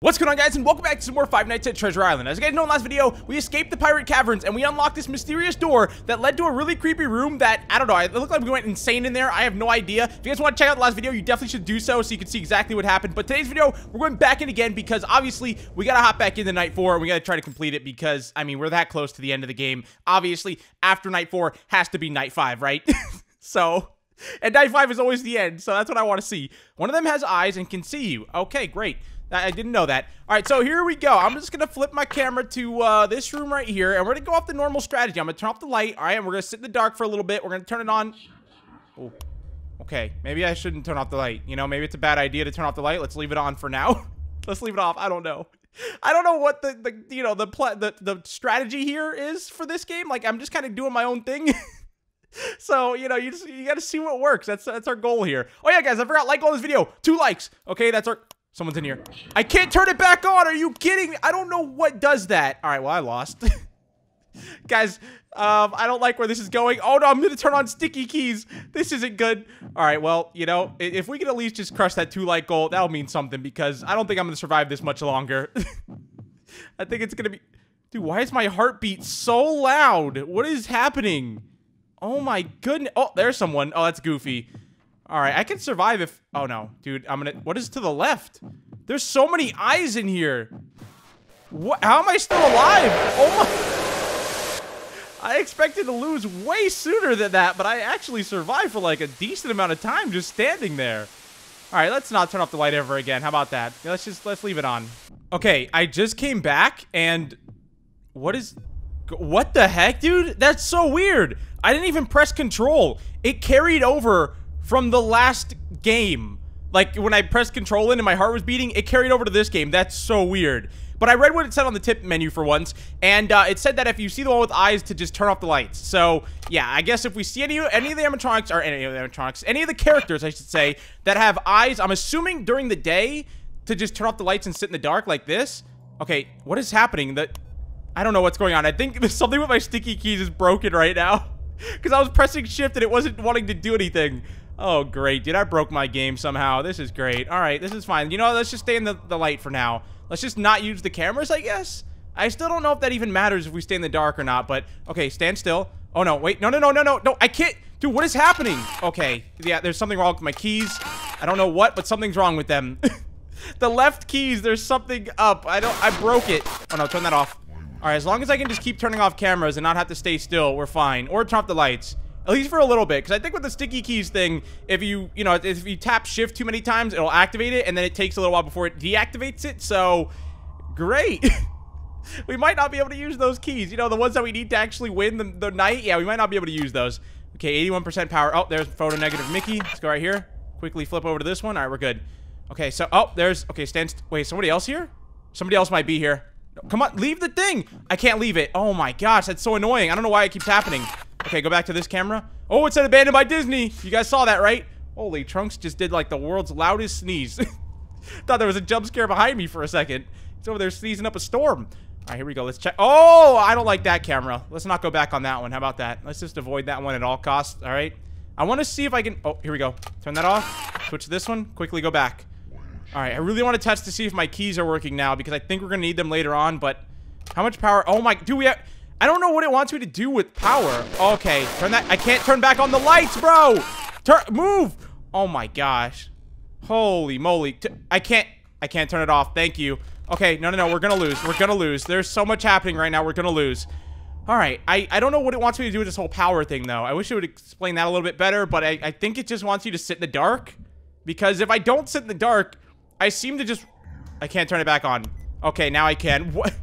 What's going on guys and welcome back to some more Five Nights at Treasure Island. As you guys know in the last video, we escaped the pirate caverns and we unlocked this mysterious door that led to a really creepy room that, I don't know, it looked like we went insane in there. I have no idea. If you guys want to check out the last video, you definitely should do so so you can see exactly what happened. But today's video, we're going back in again because obviously we gotta hop back into Night 4 and we gotta try to complete it because, I mean, we're that close to the end of the game. Obviously, after Night 4 has to be Night 5, right? so... And Night 5 is always the end, so that's what I want to see. One of them has eyes and can see you. Okay, great. I didn't know that. All right, so here we go. I'm just going to flip my camera to uh, this room right here, and we're going to go off the normal strategy. I'm going to turn off the light, all right, and we're going to sit in the dark for a little bit. We're going to turn it on. Oh, okay. Maybe I shouldn't turn off the light. You know, maybe it's a bad idea to turn off the light. Let's leave it on for now. Let's leave it off. I don't know. I don't know what the, the you know, the, the, the strategy here is for this game. Like, I'm just kind of doing my own thing. so you know you just you got to see what works that's that's our goal here oh yeah guys i forgot like on this video two likes okay that's our Someone's in here. I can't turn it back on. Are you kidding me? I don't know what does that. All right, well, I lost. Guys, um, I don't like where this is going. Oh, no, I'm going to turn on sticky keys. This isn't good. All right, well, you know, if we can at least just crush that two-light goal, that'll mean something because I don't think I'm going to survive this much longer. I think it's going to be... Dude, why is my heartbeat so loud? What is happening? Oh, my goodness. Oh, there's someone. Oh, that's Goofy. All right, I can survive if... Oh, no. Dude, I'm gonna... What is to the left? There's so many eyes in here. What? How am I still alive? Oh, my... I expected to lose way sooner than that, but I actually survived for, like, a decent amount of time just standing there. All right, let's not turn off the light ever again. How about that? Let's just... Let's leave it on. Okay, I just came back, and... What is... What the heck, dude? That's so weird. I didn't even press control. It carried over from the last game. Like, when I pressed control in and my heart was beating, it carried over to this game. That's so weird. But I read what it said on the tip menu for once, and uh, it said that if you see the one with eyes, to just turn off the lights. So, yeah, I guess if we see any, any of the animatronics, or any of the animatronics, any of the characters, I should say, that have eyes, I'm assuming during the day, to just turn off the lights and sit in the dark like this. Okay, what is happening? That I don't know what's going on. I think something with my sticky keys is broken right now. Because I was pressing shift and it wasn't wanting to do anything. Oh, great, dude. I broke my game somehow. This is great. All right, this is fine. You know, let's just stay in the, the light for now. Let's just not use the cameras, I guess. I still don't know if that even matters if we stay in the dark or not, but okay, stand still. Oh, no, wait. No, no, no, no, no, no. I can't. Dude, what is happening? Okay, yeah, there's something wrong with my keys. I don't know what, but something's wrong with them. the left keys, there's something up. I don't, I broke it. Oh, no, turn that off. All right, as long as I can just keep turning off cameras and not have to stay still, we're fine. Or turn off the lights. At least for a little bit, because I think with the sticky keys thing, if you, you know, if you tap shift too many times, it'll activate it, and then it takes a little while before it deactivates it, so, great. we might not be able to use those keys, you know, the ones that we need to actually win the, the night, yeah, we might not be able to use those. Okay, 81% power. Oh, there's photo negative Mickey. Let's go right here. Quickly flip over to this one. All right, we're good. Okay, so, oh, there's, okay, stand, wait, somebody else here? Somebody else might be here. Come on, leave the thing. I can't leave it. Oh my gosh, that's so annoying. I don't know why it keeps happening. Okay, go back to this camera. Oh, it said abandoned by Disney. You guys saw that, right? Holy, Trunks just did like the world's loudest sneeze. Thought there was a jump scare behind me for a second. He's over there sneezing up a storm. All right, here we go. Let's check. Oh, I don't like that camera. Let's not go back on that one. How about that? Let's just avoid that one at all costs. All right. I want to see if I can... Oh, here we go. Turn that off. Switch to this one. Quickly go back. All right, I really want to test to see if my keys are working now because I think we're going to need them later on, but how much power? Oh my... Do we have... I don't know what it wants me to do with power. Okay, turn that. I can't turn back on the lights, bro. Turn, move. Oh my gosh. Holy moly. I can't, I can't turn it off. Thank you. Okay, no, no, no. We're gonna lose. We're gonna lose. There's so much happening right now. We're gonna lose. All right. I, I don't know what it wants me to do with this whole power thing, though. I wish it would explain that a little bit better, but I, I think it just wants you to sit in the dark. Because if I don't sit in the dark, I seem to just... I can't turn it back on. Okay, now I can. What?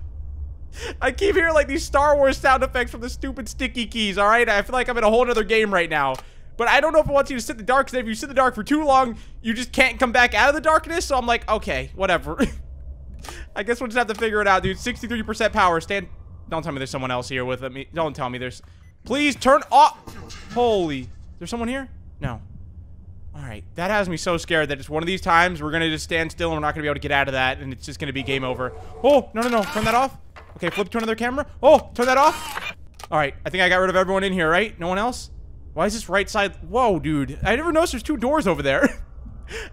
I keep hearing like these Star Wars sound effects from the stupid sticky keys, alright? I feel like I'm in a whole other game right now. But I don't know if it wants you to sit in the dark, because if you sit in the dark for too long, you just can't come back out of the darkness. So I'm like, okay, whatever. I guess we'll just have to figure it out, dude. 63% power. Stand. Don't tell me there's someone else here with me. Don't tell me there's. Please turn off. Holy. There's someone here? No. Alright, that has me so scared that it's one of these times we're gonna just stand still and we're not gonna be able to get out of that and it's just gonna be game over. Oh, no, no, no, turn that off. Okay, flip to another camera. Oh, turn that off. All right, I think I got rid of everyone in here, right? No one else? Why is this right side? Whoa, dude. I never noticed there's two doors over there.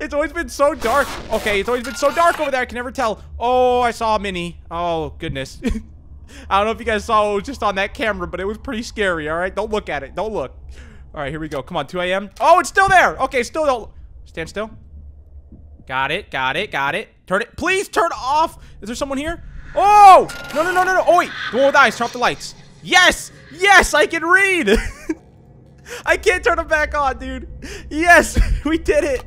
It's always been so dark. Okay, it's always been so dark over there. I can never tell. Oh, I saw a Minnie. Oh, goodness. I don't know if you guys saw it was just on that camera, but it was pretty scary, all right? Don't look at it. Don't look. All right, here we go. Come on, 2 a.m. Oh, it's still there. Okay, still don't. Stand still. Got it, got it, got it. Turn it. Please turn off. Is there someone here? Oh! No, no, no, no, no. Oh, wait. The one with eyes. Turn off the lights. Yes! Yes, I can read! I can't turn them back on, dude. Yes, we did it.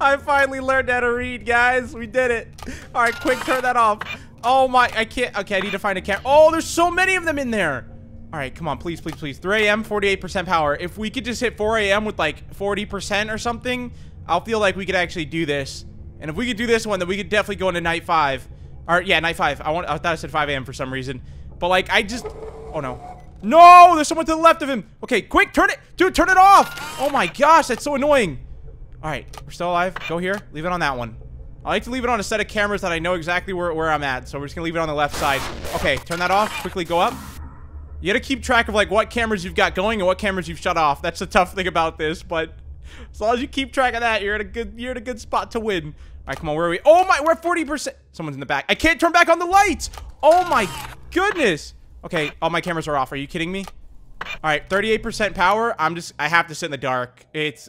I finally learned how to read, guys. We did it. All right, quick, turn that off. Oh my, I can't. Okay, I need to find a camera. Oh, there's so many of them in there. All right, come on, please, please, please. 3 a.m., 48% power. If we could just hit 4 a.m. with like 40% or something, I'll feel like we could actually do this. And if we could do this one, then we could definitely go into night five. Or yeah, night five. I want. I thought I said 5 a.m. for some reason. But like, I just. Oh no. No, there's someone to the left of him. Okay, quick, turn it. Dude, turn it off. Oh my gosh, that's so annoying. All right, we're still alive. Go here. Leave it on that one. I like to leave it on a set of cameras that I know exactly where, where I'm at. So we're just gonna leave it on the left side. Okay, turn that off. Quickly go up. You gotta keep track of like what cameras you've got going and what cameras you've shut off. That's the tough thing about this, but as long as you keep track of that, you're in a good you're in a good spot to win. Right, come on, where are we? Oh my, we're at 40%. Someone's in the back. I can't turn back on the lights. Oh my goodness. Okay, all my cameras are off. Are you kidding me? All right, 38% power. I'm just, I have to sit in the dark. It's,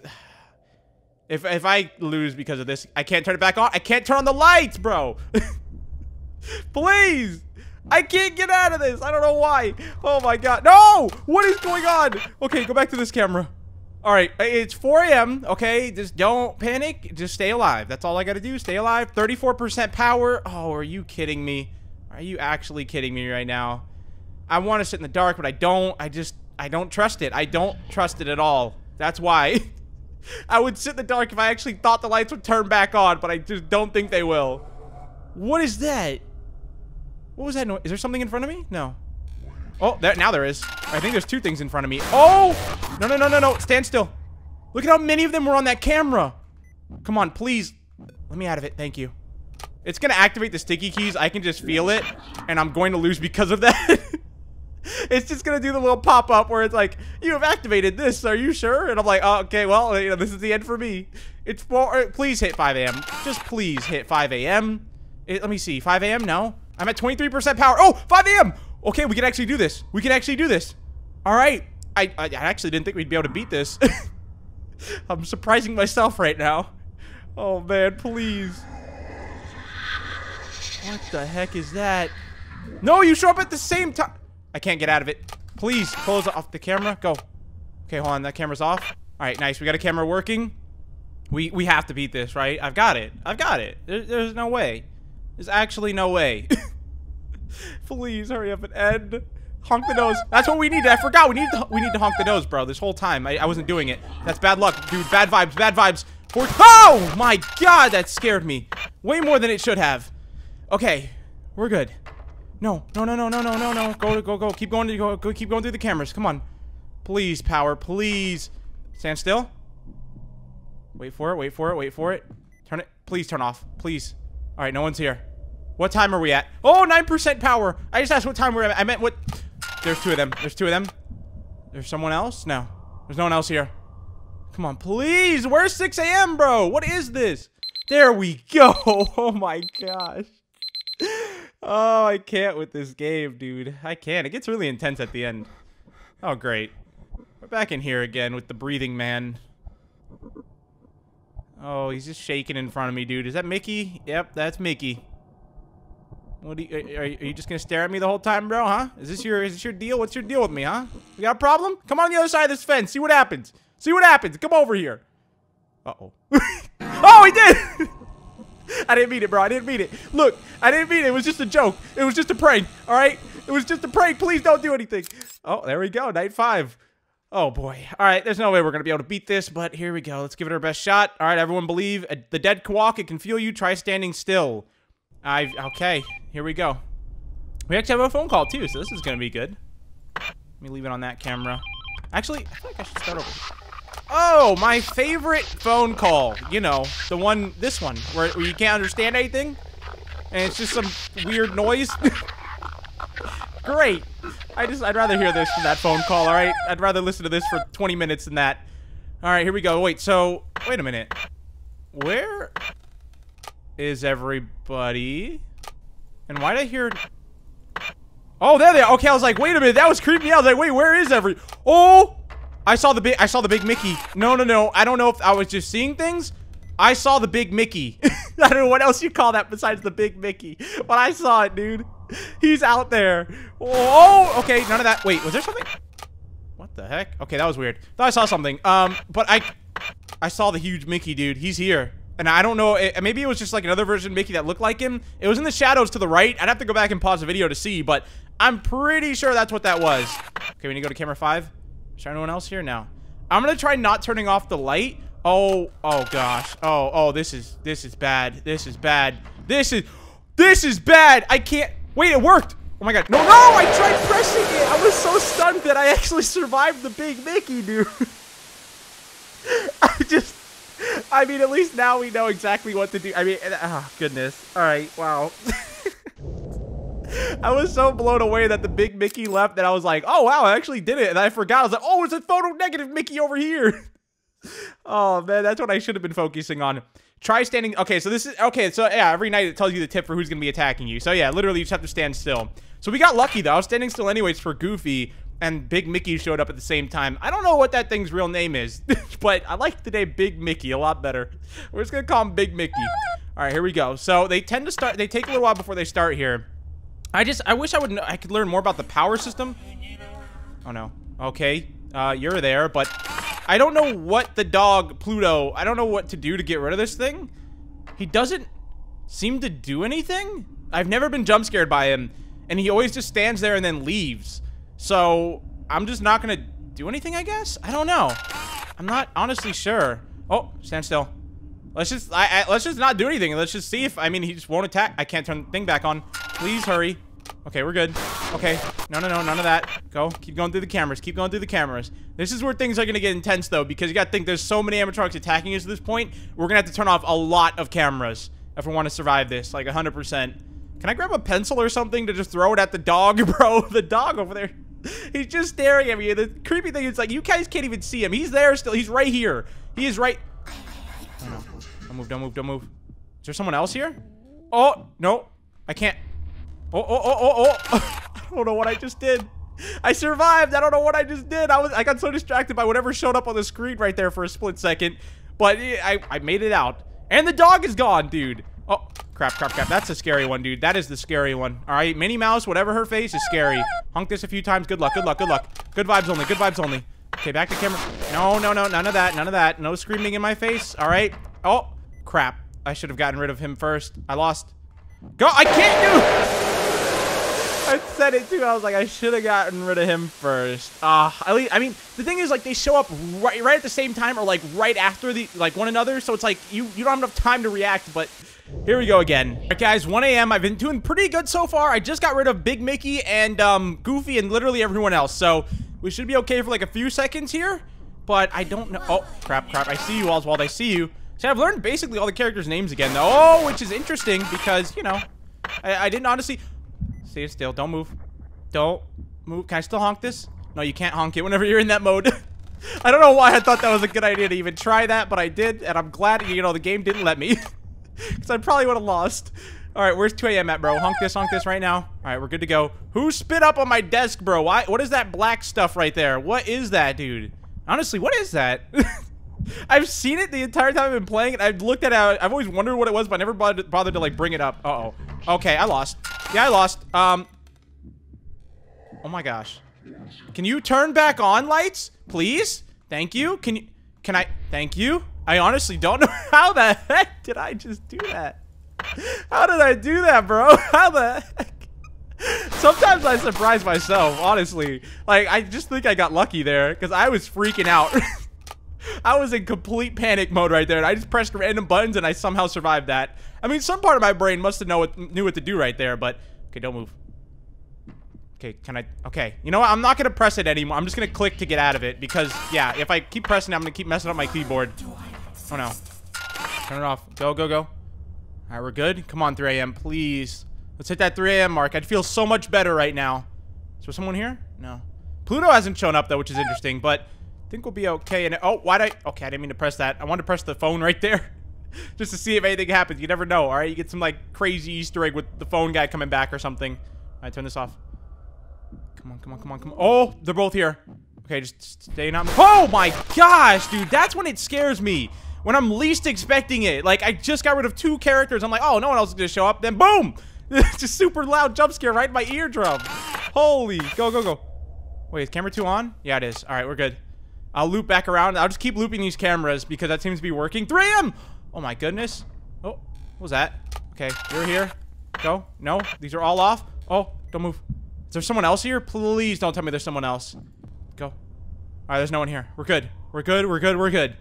if, if I lose because of this, I can't turn it back on. I can't turn on the lights, bro. Please. I can't get out of this. I don't know why. Oh my god. No! What is going on? Okay, go back to this camera. All right, uh, it's 4 a.m. Okay, just don't panic. Just stay alive. That's all I got to do. Stay alive. 34% power. Oh, are you kidding me? Are you actually kidding me right now? I want to sit in the dark, but I don't. I just, I don't trust it. I don't trust it at all. That's why. I would sit in the dark if I actually thought the lights would turn back on, but I just don't think they will. What is that? What was that noise? Is there something in front of me? No. Oh, there, now there is. I think there's two things in front of me. Oh! No, no, no, no, no. Stand still. Look at how many of them were on that camera. Come on, please. Let me out of it. Thank you. It's going to activate the sticky keys. I can just feel it. And I'm going to lose because of that. it's just going to do the little pop-up where it's like, you have activated this. Are you sure? And I'm like, oh, okay, well, you know, this is the end for me. It's for, uh, please hit 5 a.m. Just please hit 5 a.m. Let me see. 5 a.m. No. I'm at 23% power. Oh, 5 a.m. Okay, we can actually do this. We can actually do this. All right. I, I actually didn't think we'd be able to beat this. I'm surprising myself right now. Oh, man, please. What the heck is that? No, you show up at the same time. I can't get out of it. Please, close off the camera. Go. Okay, hold on. That camera's off. All right, nice. We got a camera working. We we have to beat this, right? I've got it. I've got it. There, there's no way. There's actually no way. Please hurry up and end. Honk the nose. That's what we need. I forgot. We need to, we need to honk the nose, bro. This whole time. I, I wasn't doing it. That's bad luck, dude. Bad vibes. Bad vibes. For oh my god, that scared me. Way more than it should have. Okay, we're good. No, no, no, no, no, no, no, no. Go, go, go. Keep going. Go, go. Keep going through the cameras. Come on. Please, power. Please. Stand still. Wait for it. Wait for it. Wait for it. Turn it. Please turn off. Please. All right, no one's here. What time are we at? Oh, 9% power. I just asked what time we're at. I meant what... There's two of them. There's two of them. There's someone else? No. There's no one else here. Come on, please. Where's 6 a.m., bro? What is this? There we go. Oh, my gosh. Oh, I can't with this game, dude. I can't. It gets really intense at the end. Oh, great. We're back in here again with the breathing man. Oh, he's just shaking in front of me, dude. Is that Mickey? Yep, that's Mickey. What you, are, are, you just gonna stare at me the whole time, bro? Huh? Is this your is this your deal? What's your deal with me, huh? You got a problem? Come on the other side of this fence. See what happens. See what happens. Come over here. Uh oh. oh, he did. I didn't mean it, bro. I didn't mean it. Look, I didn't mean it. It was just a joke. It was just a prank. All right. It was just a prank. Please don't do anything. Oh, there we go. Night five. Oh boy. All right, there's no way we're going to be able to beat this, but here we go. Let's give it our best shot. All right, everyone believe. The dead. It can feel you. Try standing still. I Okay, here we go. We actually have a phone call, too, so this is to be good. Let me leave it on that camera. Actually, I feel like I should start over. Oh, my favorite phone call. You know, the one, this one, where, where you can't understand anything. And it's just some weird noise. Great. I just, I'd rather hear this than that phone call, all right? I'd rather listen to this for 20 minutes than that. All right, here we go. Wait, so, wait a minute. where is everybody? And why did I hear... Oh, there they are. Okay, I was like, wait a minute. That was creepy. I was like, wait, where is every... Oh! I saw the big... I saw the big Mickey. No, no, no. I don't know if I was just seeing things. I saw the big Mickey. I don't know what else you call that besides the big Mickey. But I saw it, dude. He's out there. Oh, okay. None of that. Wait, was there something? What the heck? Okay, that was weird. Thought I saw something. Um, but I... I saw the huge Mickey, dude. He's here. And I don't know, it, maybe it was just like another version Mickey that looked like him. It was in the shadows to the right. I'd have to go back and pause the video to see, but I'm pretty sure that's what that was. Okay, we need to go to camera five. Is there anyone else here? No. I'm gonna try not turning off the light. Oh, oh gosh. Oh, oh, this is, this is bad. This is bad. This is, this is bad. I can't, wait, it worked. Oh my god. No, no, I tried pressing it. I was so stunned that I actually survived the big Mickey, dude. I just, I mean, at least now we know exactly what to do. I mean, oh, goodness. All right, wow. I was so blown away that the big Mickey left that I was like, oh, wow, I actually did it. And I forgot. I was like, oh, it's a photo negative Mickey over here. oh, man, that's what I should have been focusing on. Try standing. Okay, so this is, okay, so yeah, every night it tells you the tip for who's going to be attacking you. So yeah, literally you just have to stand still. So we got lucky, though. I was standing still anyways for Goofy, and Big Mickey showed up at the same time. I don't know what that thing's real name is, but I like the name Big Mickey a lot better. We're just gonna call him Big Mickey. All right, here we go. So they tend to start, they take a little while before they start here. I just, I wish I would, know, I could learn more about the power system. Oh no. Okay, uh, you're there, but I don't know what the dog, Pluto, I don't know what to do to get rid of this thing. He doesn't seem to do anything. I've never been jump scared by him, and he always just stands there and then leaves. So, I'm just not gonna do anything, I guess? I don't know. I'm not honestly sure. Oh, stand still. Let's just, I, I, let's just not do anything. Let's just see if, I mean, he just won't attack. I can't turn the thing back on. Please hurry. Okay, we're good. Okay. No, no, no, none of that. Go. Keep going through the cameras. Keep going through the cameras. This is where things are going to get intense, though, because you got to think there's so many animatronics attacking us at this point. We're going to have to turn off a lot of cameras if we want to survive this, like 100%. Can I grab a pencil or something to just throw it at the dog, bro? The dog over there. He's just staring at me. The creepy thing is like, you guys can't even see him. He's there still. He's right here. He is right. Oh. Don't move, don't move, don't move. Is there someone else here? Oh, no. I can't. Oh, oh, oh, oh, oh. I don't know what I just did. I survived. I don't know what I just did. I was I got so distracted by whatever showed up on the screen right there for a split second. But I, I made it out. And the dog is gone, dude. Oh, crap, crap, crap. That's a scary one, dude. That is the scary one. All right, Minnie Mouse, whatever her face, is scary. Honk this a few times. Good luck, good luck, good luck. Good vibes only, good vibes only. Okay, back to camera. No, no, no, none of that, none of that. No screaming in my face, all right? Oh, crap. I should have gotten rid of him first. I lost. Go, I can't do... I said it too. I was like, I should have gotten rid of him first. Ah, uh, at least, I mean, the thing is, like, they show up right, right at the same time or like right after the, like, one another. So it's like you, you don't have enough time to react. But here we go again. All right, guys, 1 a.m. I've been doing pretty good so far. I just got rid of Big Mickey and um, Goofy and literally everyone else. So we should be okay for like a few seconds here. But I don't know. Oh, crap, crap. I see you, Oswald. I see you. So I've learned basically all the characters' names again, though. Oh, which is interesting because, you know, I, I didn't honestly... Stay still. Don't move. Don't move. Can I still honk this? No, you can't honk it whenever you're in that mode. I don't know why I thought that was a good idea to even try that, but I did, and I'm glad, you know, the game didn't let me. Because I probably would have lost. Alright, where's 2 a.m. at, bro? Honk this, honk this right now. Alright, we're good to go. Who spit up on my desk, bro? Why? What is that black stuff right there? What is that, dude? Honestly, what is that? I've seen it the entire time I've been playing, it. I've looked at it. I've always wondered what it was, but I never bothered, bothered to, like, bring it up. Uh-oh. Okay, I lost. Yeah, I lost. Um. Oh my gosh. Can you turn back on lights, please? Thank you. Can you? Can I? Thank you. I honestly don't know how the heck did I just do that. How did I do that, bro? How the heck? Sometimes I surprise myself, honestly. Like, I just think I got lucky there because I was freaking out. I was in complete panic mode right there, and I just pressed random buttons, and I somehow survived that. I mean, some part of my brain must have know what, knew what to do right there, but... Okay, don't move. Okay, can I... Okay, you know what? I'm not going to press it anymore. I'm just going to click to get out of it, because, yeah, if I keep pressing it, I'm going to keep messing up my keyboard. Oh, no. Turn it off. Go, go, go. All right, we're good. Come on, 3 a.m., please. Let's hit that 3 a.m. mark. I'd feel so much better right now. Is there someone here? No. Pluto hasn't shown up, though, which is interesting, but I think we'll be okay. And oh, why did I? Okay, I didn't mean to press that. I wanted to press the phone right there. just to see if anything happens. You never know, all right? You get some, like, crazy Easter egg with the phone guy coming back or something. All right, turn this off. Come on, come on, come on, come on. Oh, they're both here. Okay, just stay not- Oh my gosh, dude, that's when it scares me. When I'm least expecting it. Like, I just got rid of two characters. I'm like, oh, no one else is gonna show up. Then boom! just super loud jump scare right in my eardrum. Holy, go, go, go. Wait, is camera two on? Yeah, it is. All right, we're good. I'll loop back around. I'll just keep looping these cameras because that seems to be working. 3M! Oh my goodness. Oh, what was that? Okay, you're here. Go. No, these are all off. Oh, don't move. Is there someone else here? Please don't tell me there's someone else. Go. All right, there's no one here. We're good. We're good. We're good. We're good.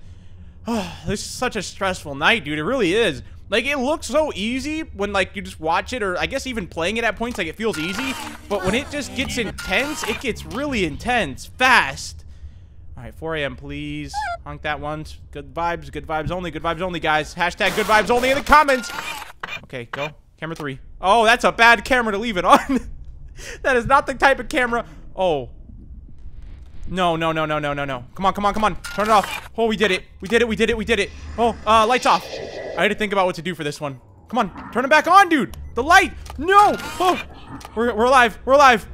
Oh, this is such a stressful night, dude. It really is. Like, it looks so easy when, like, you just watch it, or I guess even playing it at points, like, it feels easy. But when it just gets intense, it gets really intense, fast. All right, 4 a.m., please. Honk that once. Good vibes, good vibes only, good vibes only, guys. Hashtag good vibes only in the comments. Okay, go. Camera three. Oh, that's a bad camera to leave it on. that is not the type of camera. Oh. No, no, no, no, no, no, no. Come on, come on, come on. Turn it off. Oh, we did it. We did it, we did it, we did it. Oh, uh, lights off. I had to think about what to do for this one. Come on, turn it back on, dude. The light. No. Oh, we're, we're alive. We're alive.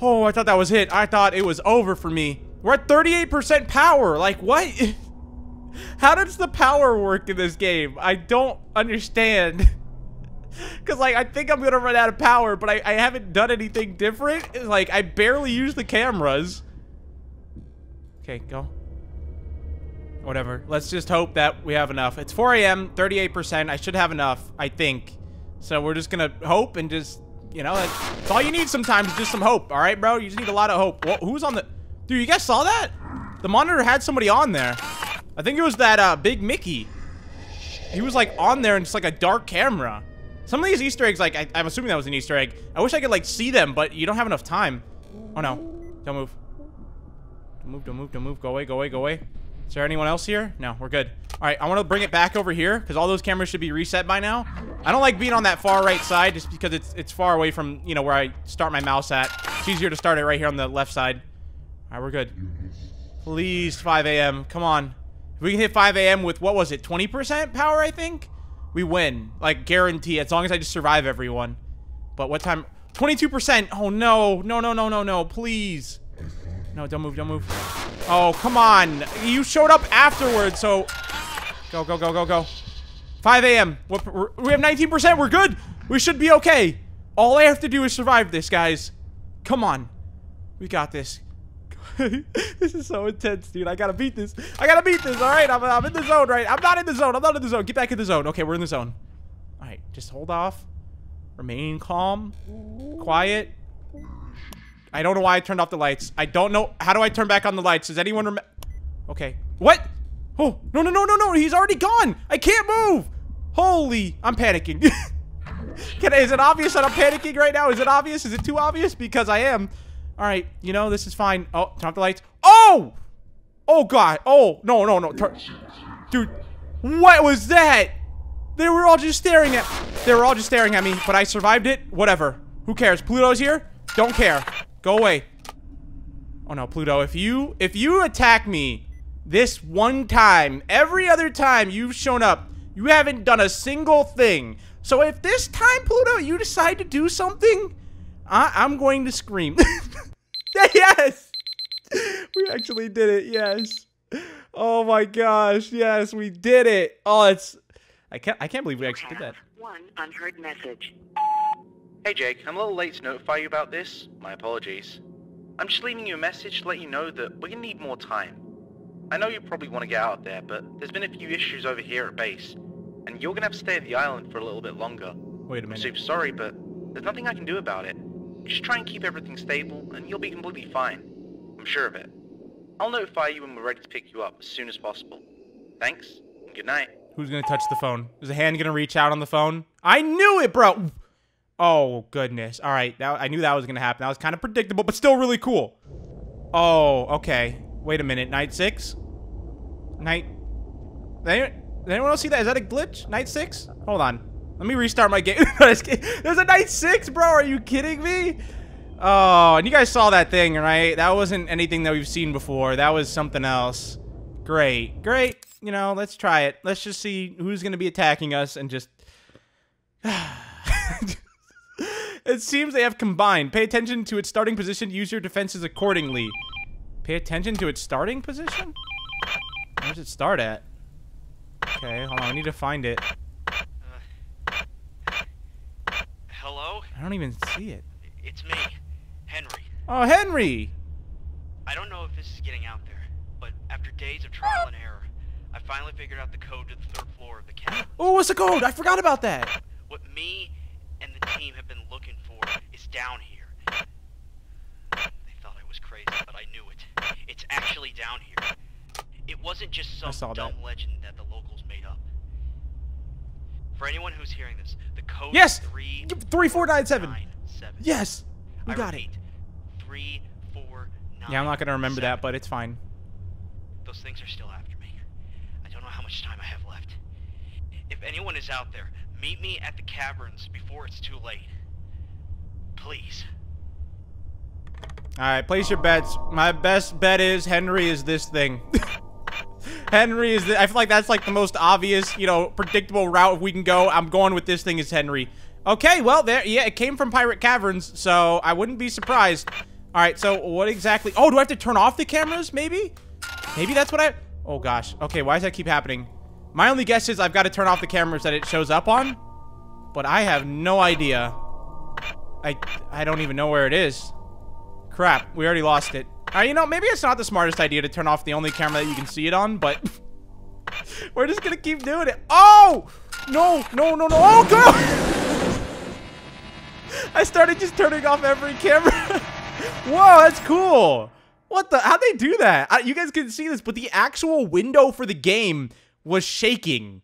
Oh, I thought that was it. I thought it was over for me. We're at 38% power. Like, what? How does the power work in this game? I don't understand. Because, like, I think I'm going to run out of power, but I, I haven't done anything different. Like, I barely use the cameras. Okay, go. Whatever. Let's just hope that we have enough. It's 4 a.m., 38%. I should have enough, I think. So we're just to hope and just, you know, that's all you need sometimes just some hope. All right, bro? You just need a lot of hope. Who's on the... Dude, you guys saw that? The monitor had somebody on there. I think it was that uh, big Mickey. He was, like, on there in just, like, a dark camera. Some of these Easter eggs, like, I, am assuming that was an Easter egg. I wish I could, like, see them, but you don't have enough time. Oh, no. Don't move. Don't move, don't move, don't move. Go away, go away, go away. Is there anyone else here? No, we're good. All right, I want to bring it back over here because all those cameras should be reset by now. I don't like being on that far right side just because it's it's far away from, you know, where I start my mouse at. It's easier to start it right here on the left side. All right, we're good. Please, 5 a.m. Come on. If we can hit 5 a.m. with, what was it, 20% power, I think? We win. Like, guarantee, as long as I just survive everyone. But what time? 22%. Oh, no. No, no, no, no, no. Please. No, don't move, don't move. Oh, come on. You showed up afterwards, so... Go, go, go, go, go. 5 a.m. We have 19%. We're good. We should be okay. All I have to do is survive this, guys. Come on. We got this. this is so intense, dude. I gotta beat this. I gotta beat this, all right? I'm, I'm in the zone, right? I'm not in the zone. I'm not in the zone. Get back in the zone. Okay, we're in the zone. All right, just hold off. Remain calm. Quiet. I don't know why I turned off the lights. I don't know. How do I turn back on the lights? Does anyone remember? Okay. What? Oh, no, no, no, no, no. He's already gone. I can't move. Holy. I'm panicking. Can, is it obvious that I'm panicking right now? Is it obvious? Is it too obvious? Because I am. All right. You know, this is fine. Oh, turn off the lights. Oh! Oh, God. Oh, no, no, no. Turn. Dude, what was that? They were all just staring at They were all just staring at me, but I survived it. Whatever. Who cares? Pluto's here? Don't care. Go away. Oh no, Pluto, if you if you attack me this one time, every other time you've shown up, you haven't done a single thing. So if this time, Pluto, you decide to do something, I I'm going to scream. yes! We actually did it, yes. Oh my gosh, yes, we did it. Oh, it's I can't I can't believe we actually did that. One unheard message. Hey Jake, I'm a little late to notify you about this. My apologies. I'm just leaving you a message to let you know that we're gonna need more time. I know you probably want to get out there, but there's been a few issues over here at base, and you're gonna have to stay at the island for a little bit longer. Wait a I'm minute. super sorry, but there's nothing I can do about it. Just try and keep everything stable, and you'll be completely fine. I'm sure of it. I'll notify you when we're ready to pick you up as soon as possible. Thanks, and good night. Who's gonna touch the phone? Is a hand gonna reach out on the phone? I knew it, bro. Oh goodness. All right, that, I knew that was gonna happen. That was kind of predictable, but still really cool. Oh, okay. Wait a minute. Night six. Night. Did anyone, anyone else see that? Is that a glitch? Night six? Hold on. Let me restart my game. There's a night six, bro. Are you kidding me? Oh, and you guys saw that thing, right? That wasn't anything that we've seen before. That was something else. Great, great. you know, let's try it. Let's just see who's going to be attacking us and just. it seems they have combined. Pay attention to its starting position. Use your defenses accordingly. Pay attention to its starting position? Where does it start at? Okay, hold on. I need to find it. Uh, hello? I don't even see it. It's me, Henry. Oh, Henry! I don't know if this is getting out there, but after days of trial and error, I finally figured out the code to the third floor of the cabin. Oh, what's the code? I forgot about that. What me team have been looking for is down here. They thought I was crazy, but I knew it. It's actually down here. It wasn't just some dumb that. legend that the locals made up. For anyone who's hearing this, the code Yes! is three 3497. nine seven. Yes! We I got it. repeat, Three, four, nine. Yeah, I'm not going to remember that, but it's fine. Those things are still after me. I don't know how much time I have left. If anyone is out there, meet me at the caverns before it's too late. Please. Alright, place your bets. My best bet is Henry is this thing. Henry is the, I feel like that's like the most obvious, you know, predictable route we can go. I'm going with this thing is Henry. Okay, well, there, yeah, it came from Pirate Caverns, so I wouldn't be surprised. All right, so what exactly? Oh, do I have to turn off the cameras, maybe? Maybe that's what I, oh gosh. Okay, why does that keep happening? My only guess is I've got to turn off the cameras that it shows up on, but I have no idea. I, I don't even know where it is. Crap, we already lost it. Uh, you know, maybe it's not the smartest idea to turn off the only camera that you can see it on, but we're just gonna keep doing it. Oh! No, no, no, no. Oh, God! I started just turning off every camera. Whoa, that's cool. What the? How'd they do that? Uh, you guys can see this, but the actual window for the game was shaking.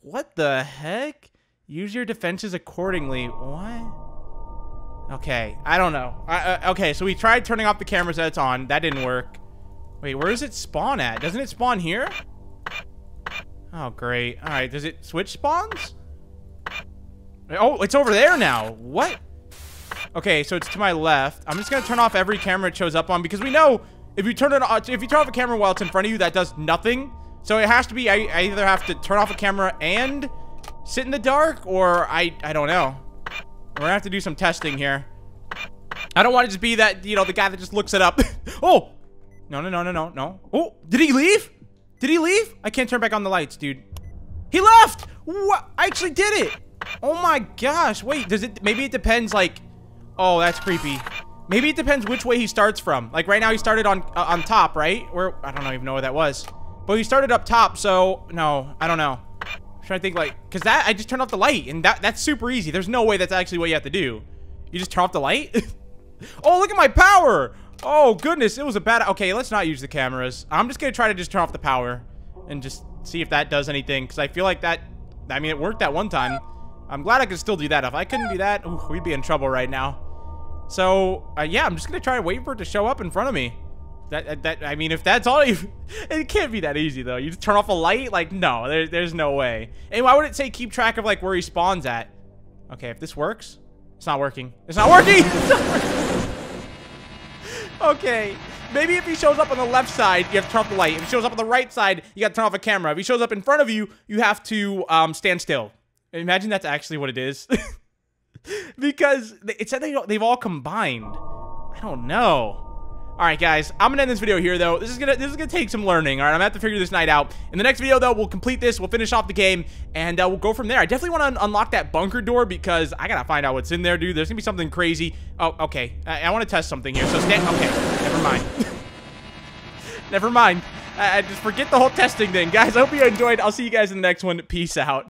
What the heck? Use your defenses accordingly. What? Okay, I don't know. I, uh, okay, so we tried turning off the cameras that it's on. That didn't work. Wait, where does it spawn at? Doesn't it spawn here? Oh, great. All right, does it switch spawns? Oh, it's over there now. What? Okay, so it's to my left. I'm just gonna turn off every camera it shows up on because we know if you turn it on, if you turn off a camera while it's in front of you, that does nothing. So it has to be. I, I either have to turn off a camera and sit in the dark, or I I don't know. We're gonna have to do some testing here. I don't want to just be that, you know, the guy that just looks it up. oh! No, no, no, no, no, no. Oh, did he leave? Did he leave? I can't turn back on the lights, dude. He left! What? I actually did it! Oh my gosh. Wait, does it, maybe it depends, like, oh, that's creepy. Maybe it depends which way he starts from. Like, right now he started on uh, on top, right? Where, I don't even know where that was. But he started up top, so, no, I don't know. I'm trying to think, like, because that, I just turned off the light, and that that's super easy. There's no way that's actually what you have to do. You just turn off the light? oh, look at my power! Oh, goodness, it was a bad... Okay, let's not use the cameras. I'm just gonna try to just turn off the power and just see if that does anything, because I feel like that... I mean, it worked that one time. I'm glad I could still do that. If I couldn't do that, ooh, we'd be in trouble right now. So, uh, yeah, I'm just gonna try to wait for it to show up in front of me. That, that, I mean, if that's all you... It can't be that easy, though. You just turn off a light? Like, no, there, there's no way. And why would it say keep track of, like, where he spawns at? Okay, if this works... It's not working. It's not working! It's not working! okay. Maybe if he shows up on the left side, you have to turn off the light. If he shows up on the right side, you got to turn off a camera. If he shows up in front of you, you have to um, stand still. Imagine that's actually what it is. because it said they, they've all combined. I don't know. All right, guys, I'm gonna end this video here, though. This is gonna this is gonna take some learning. All right, I'm gonna have to figure this night out. In the next video, though, we'll complete this. We'll finish off the game, and uh, we'll go from there. I definitely want to un unlock that bunker door because I gotta find out what's in there, dude. There's gonna be something crazy. Oh, okay. I, I want to test something here. So stand. Okay, never mind. never mind. I, I just forget the whole testing thing, guys. I hope you enjoyed. I'll see you guys in the next one. Peace out.